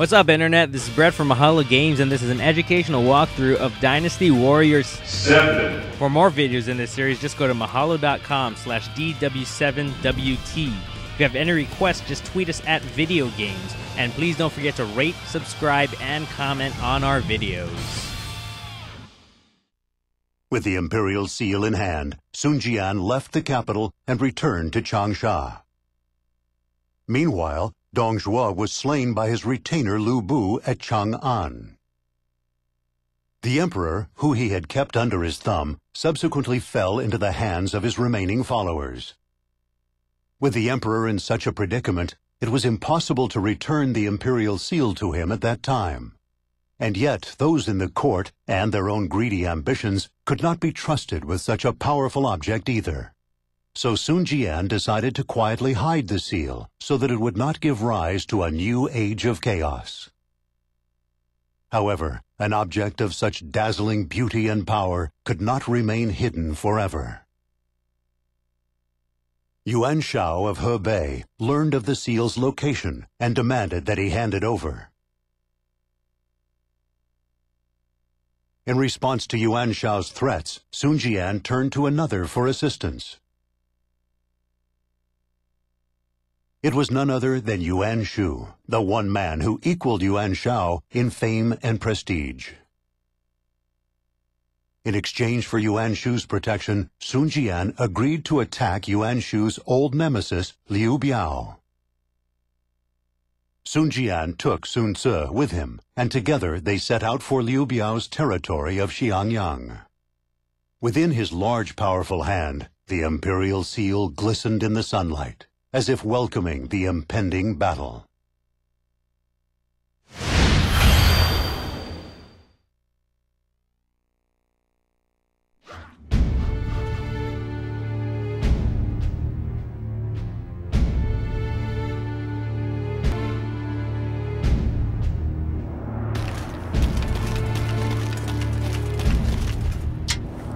What's up, Internet? This is Brett from Mahalo Games, and this is an educational walkthrough of Dynasty Warriors 7. For more videos in this series, just go to mahalo.com slash DW7WT. If you have any requests, just tweet us at video games. And please don't forget to rate, subscribe, and comment on our videos. With the imperial seal in hand, Sun Jian left the capital and returned to Changsha. Meanwhile, Dong Zhuo was slain by his retainer Lu Bu at Chang'an. The emperor, who he had kept under his thumb, subsequently fell into the hands of his remaining followers. With the emperor in such a predicament, it was impossible to return the imperial seal to him at that time. And yet those in the court and their own greedy ambitions could not be trusted with such a powerful object either. So Sun Jian decided to quietly hide the seal so that it would not give rise to a new age of chaos. However, an object of such dazzling beauty and power could not remain hidden forever. Yuan Shao of Hebei learned of the seal's location and demanded that he hand it over. In response to Yuan Shao's threats, Sun Jian turned to another for assistance. It was none other than Yuan Shu, the one man who equaled Yuan Shao in fame and prestige. In exchange for Yuan Shu's protection, Sun Jian agreed to attack Yuan Shu's old nemesis, Liu Biao. Sun Jian took Sun Ce with him, and together they set out for Liu Biao's territory of Xiangyang. Within his large, powerful hand, the imperial seal glistened in the sunlight, as if welcoming the impending battle.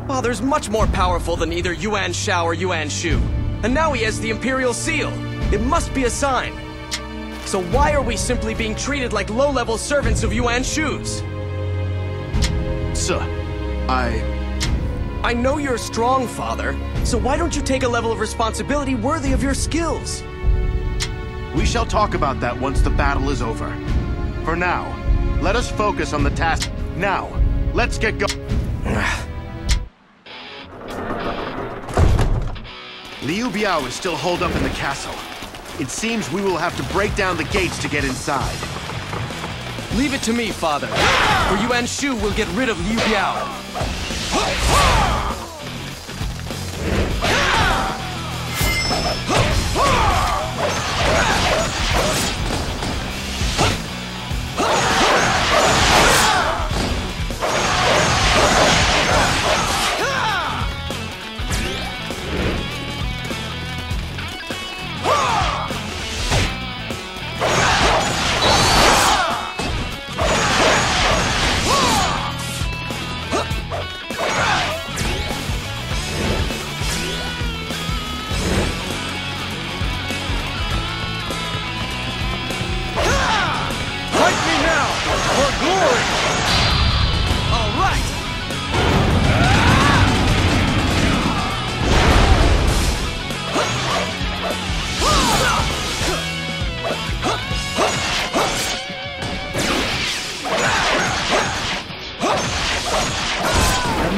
Father's much more powerful than either Yuan Shao or Yuan Shu. And now he has the Imperial Seal. It must be a sign. So why are we simply being treated like low-level servants of Yuan Shu's? Sir, I... I know you're strong, Father, so why don't you take a level of responsibility worthy of your skills? We shall talk about that once the battle is over. For now, let us focus on the task. Now, let's get going. Liu Biao is still holed up in the castle. It seems we will have to break down the gates to get inside. Leave it to me, Father. For Yuan Shu will get rid of Liu Biao.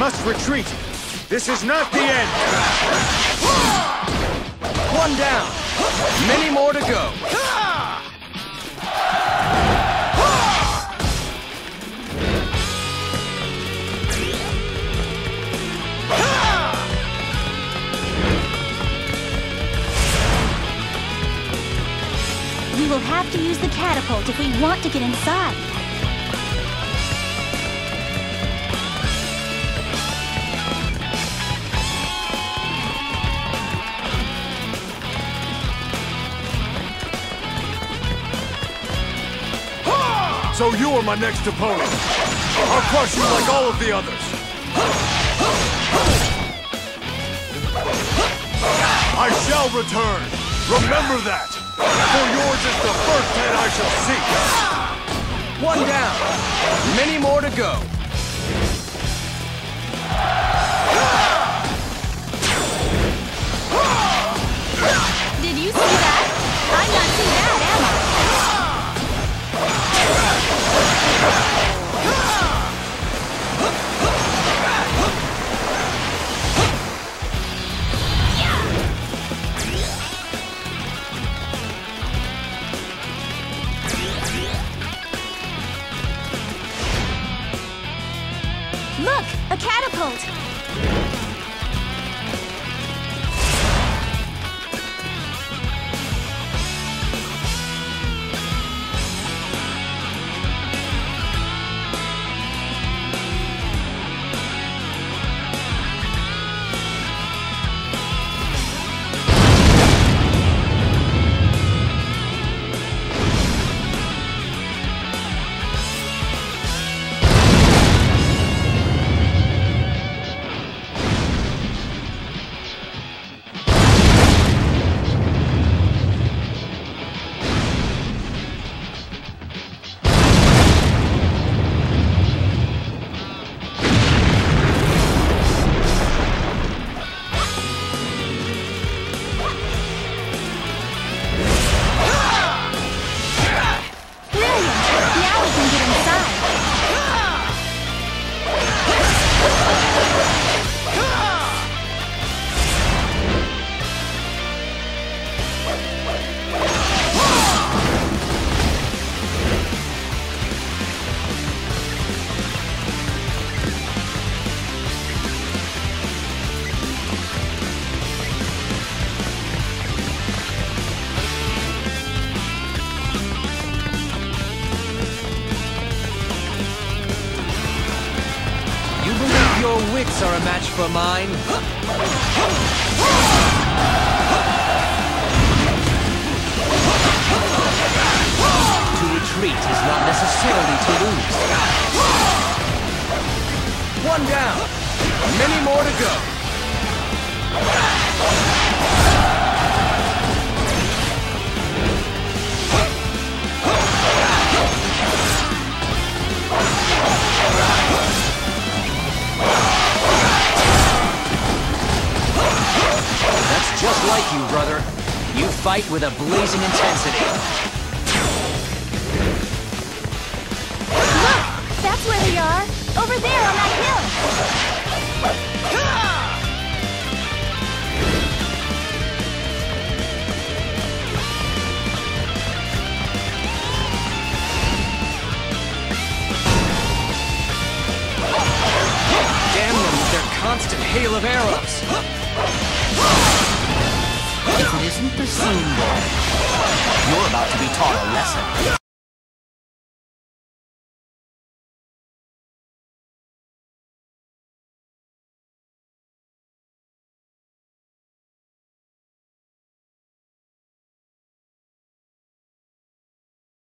Must retreat. This is not the end. One down. Many more to go. We will have to use the catapult if we want to get inside. So you are my next opponent. I'll crush you like all of the others. I shall return. Remember that. For yours is the first head I shall seek. One down. Many more to go. Look, a catapult. Wits are a match for mine? To retreat is not necessarily to lose. One down. Many more to go. Fight with a blazing intensity. Look, that's where they are. Over there on that hill. Damn them with their constant hail of arrows. If it isn't the Zoom Boy, you're about to be taught a lesson.